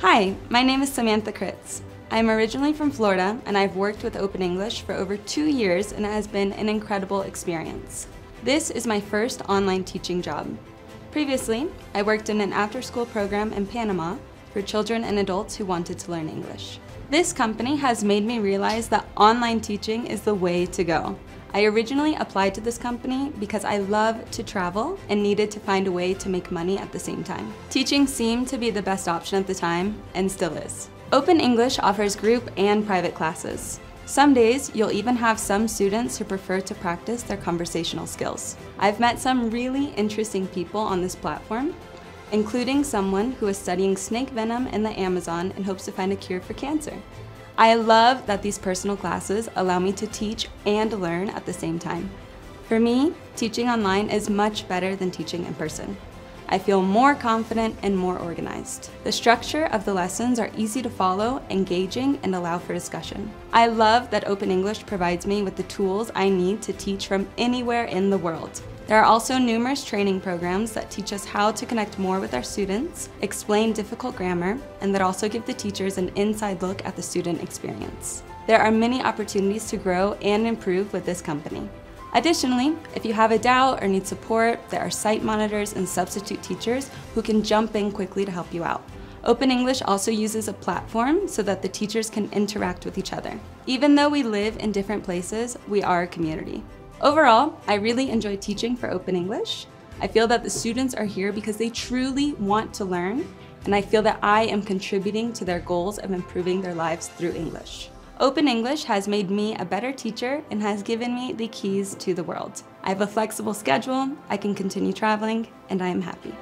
Hi, my name is Samantha Kritz. I'm originally from Florida and I've worked with Open English for over two years and it has been an incredible experience. This is my first online teaching job. Previously, I worked in an after-school program in Panama for children and adults who wanted to learn English. This company has made me realize that online teaching is the way to go. I originally applied to this company because I love to travel and needed to find a way to make money at the same time. Teaching seemed to be the best option at the time, and still is. Open English offers group and private classes. Some days, you'll even have some students who prefer to practice their conversational skills. I've met some really interesting people on this platform, including someone who is studying snake venom in the Amazon and hopes to find a cure for cancer. I love that these personal classes allow me to teach and learn at the same time. For me, teaching online is much better than teaching in person. I feel more confident and more organized. The structure of the lessons are easy to follow, engaging, and allow for discussion. I love that Open English provides me with the tools I need to teach from anywhere in the world. There are also numerous training programs that teach us how to connect more with our students, explain difficult grammar, and that also give the teachers an inside look at the student experience. There are many opportunities to grow and improve with this company. Additionally, if you have a doubt or need support, there are site monitors and substitute teachers who can jump in quickly to help you out. Open English also uses a platform so that the teachers can interact with each other. Even though we live in different places, we are a community. Overall, I really enjoy teaching for Open English. I feel that the students are here because they truly want to learn, and I feel that I am contributing to their goals of improving their lives through English. Open English has made me a better teacher and has given me the keys to the world. I have a flexible schedule, I can continue traveling, and I am happy.